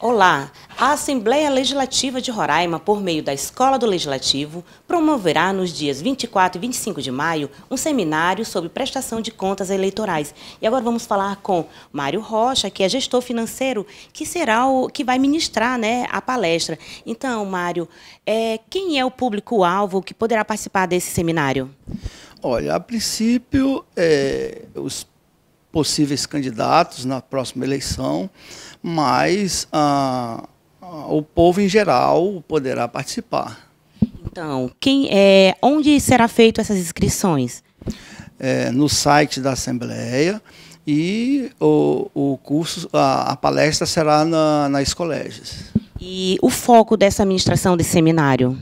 Olá! A Assembleia Legislativa de Roraima, por meio da Escola do Legislativo, promoverá nos dias 24 e 25 de maio um seminário sobre prestação de contas eleitorais. E agora vamos falar com Mário Rocha, que é gestor financeiro, que será o que vai ministrar né, a palestra. Então, Mário, é, quem é o público-alvo que poderá participar desse seminário? Olha, a princípio, é, os possíveis candidatos na próxima eleição, mas ah, ah, o povo em geral poderá participar. Então, quem é, onde será feito essas inscrições? É, no site da Assembleia e o, o curso, a, a palestra será na, nas colégios. E o foco dessa administração desse seminário?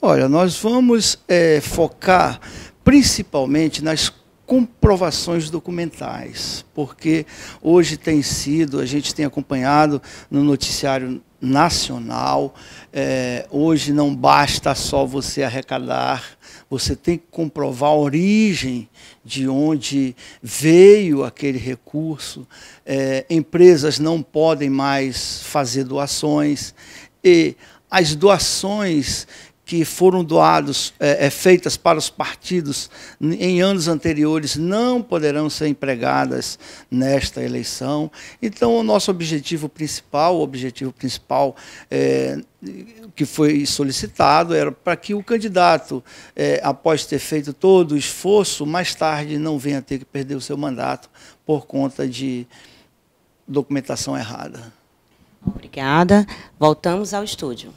Olha, nós vamos é, focar principalmente nas comprovações documentais, porque hoje tem sido, a gente tem acompanhado no noticiário nacional, é, hoje não basta só você arrecadar, você tem que comprovar a origem de onde veio aquele recurso. É, empresas não podem mais fazer doações e as doações que foram doados, é, é, feitas para os partidos em anos anteriores, não poderão ser empregadas nesta eleição. Então, o nosso objetivo principal, o objetivo principal é, que foi solicitado era para que o candidato, é, após ter feito todo o esforço, mais tarde não venha ter que perder o seu mandato por conta de documentação errada. Obrigada. Voltamos ao estúdio.